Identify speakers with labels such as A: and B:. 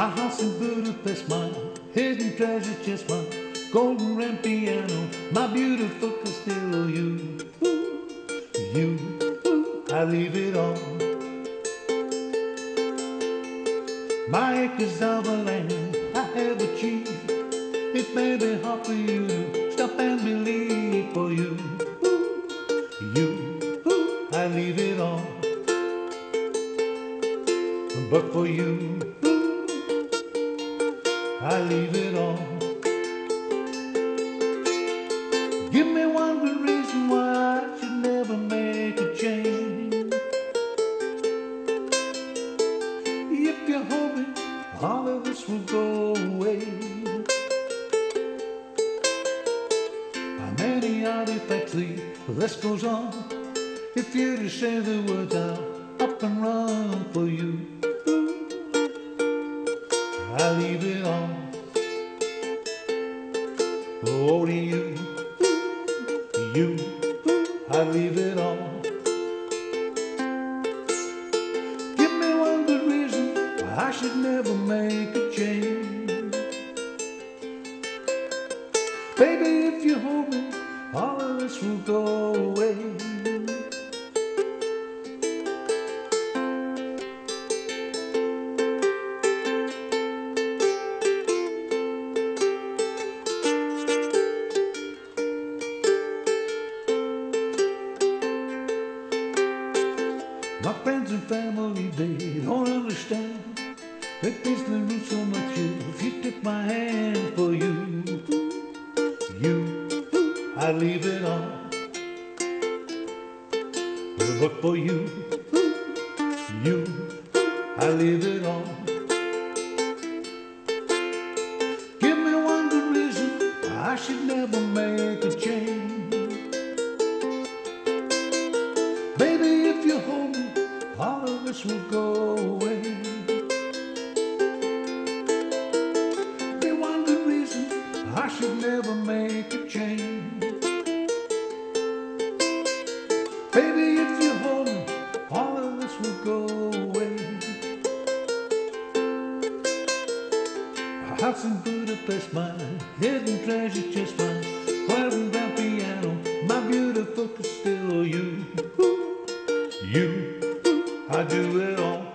A: My house in Budapest, my hidden treasure chest, my golden grand piano, my beautiful Castillo. You, ooh, you, ooh, I leave it all. My acres of land I have achieved. It may be hard for you to stop and believe for you. Ooh, you, ooh, I leave it all. But for you, I leave it all. Give me one good reason why I should never make a change. If you're hoping all of this will go away. By many artifacts, the list goes on. If you to say the words, I'll up and run for you. I leave it all. Oh, to you, you, I leave it all. Give me one good reason why I should never make a change. Baby, if you hold me, all of this will go away. My friends and family, they don't understand. It means to lose so much if you take my hand for you. You, I leave it all. But for you, you, I leave it all. Give me one good reason I should never make a change. Baby, if you hold me, all of this will go away. Be one good reason I should never make a change. Baby, if you hold me, all of this will go away. A house in Budapest, my hidden treasure chest, my I do it all.